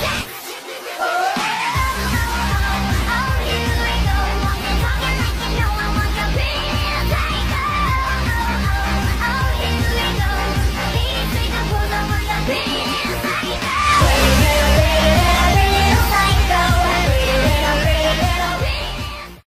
Yeah!